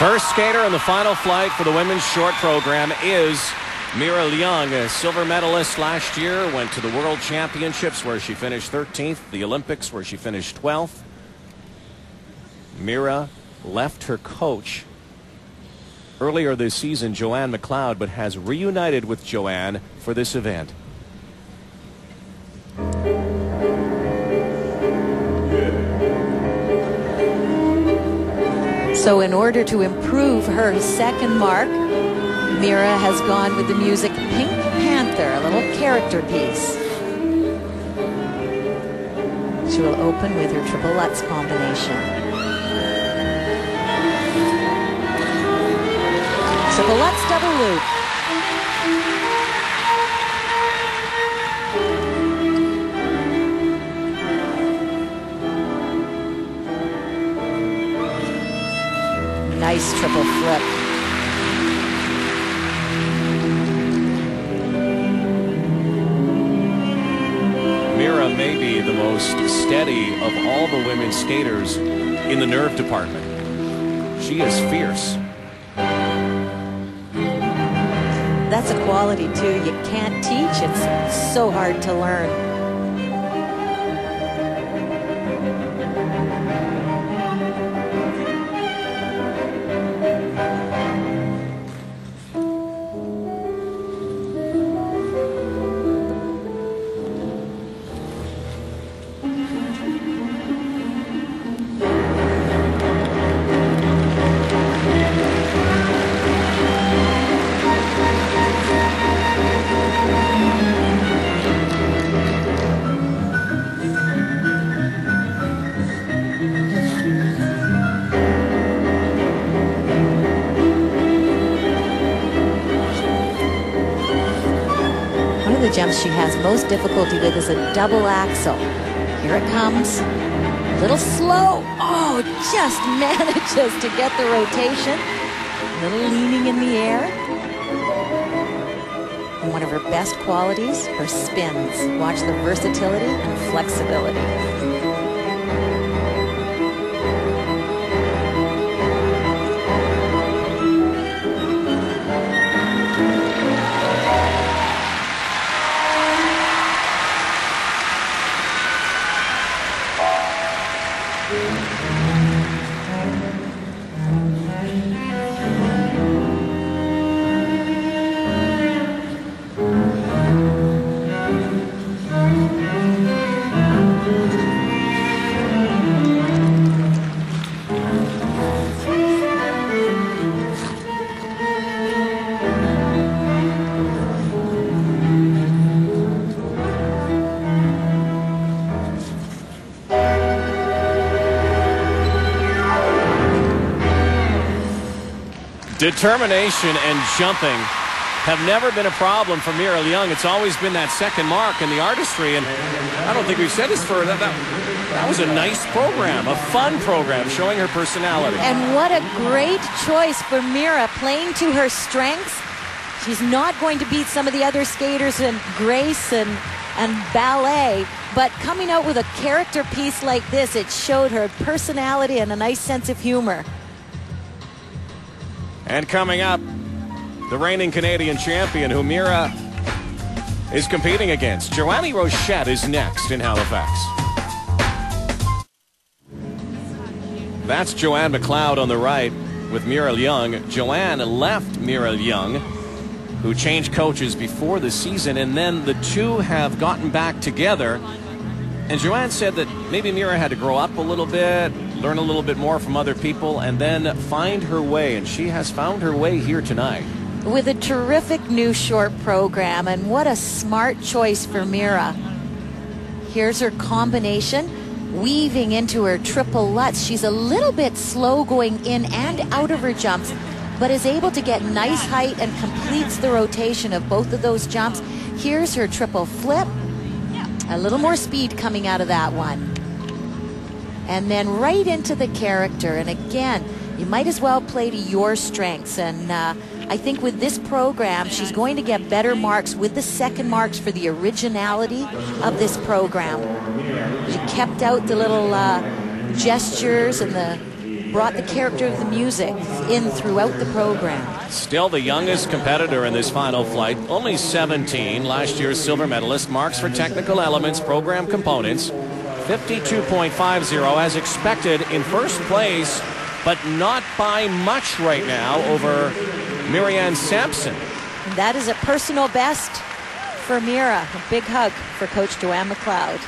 First skater in the final flight for the women's short program is Mira Leung, a silver medalist last year, went to the World Championships where she finished 13th, the Olympics where she finished 12th. Mira left her coach earlier this season, Joanne McLeod, but has reunited with Joanne for this event. So, in order to improve her second mark, Mira has gone with the music Pink Panther, a little character piece. She will open with her triple Lutz combination. Triple Lutz double loop. Nice triple flip. Mira may be the most steady of all the women skaters in the nerve department. She is fierce. That's a quality, too, you can't teach. It's so hard to learn. The jumps she has most difficulty with is a double axel. Here it comes. A little slow. Oh, just manages to get the rotation. A little leaning in the air. And one of her best qualities, her spins. Watch the versatility and flexibility. Determination and jumping have never been a problem for Mira Leung. It's always been that second mark and the artistry. And I don't think we've said this for that. That, that was a nice program, a fun program, showing her personality. And what a great choice for Mira, playing to her strengths. She's not going to beat some of the other skaters in grace and and ballet, but coming out with a character piece like this, it showed her personality and a nice sense of humor. And coming up, the reigning Canadian champion, who Mira is competing against. Joannie Rochette is next in Halifax. That's Joanne McLeod on the right with Mira Leung. Joanne left Mira Leung, who changed coaches before the season, and then the two have gotten back together. And Joanne said that maybe Mira had to grow up a little bit, learn a little bit more from other people, and then find her way. And she has found her way here tonight. With a terrific new short program, and what a smart choice for Mira. Here's her combination, weaving into her triple Lutz. She's a little bit slow going in and out of her jumps, but is able to get nice height and completes the rotation of both of those jumps. Here's her triple flip. A little more speed coming out of that one and then right into the character. And again, you might as well play to your strengths. And uh, I think with this program, she's going to get better marks with the second marks for the originality of this program. She kept out the little uh, gestures and the brought the character of the music in throughout the program. Still the youngest competitor in this final flight, only 17. Last year's silver medalist marks for technical elements, program components. 52.50 as expected in first place, but not by much right now over Marianne Sampson. And that is a personal best for Mira. A big hug for Coach Joanne McLeod.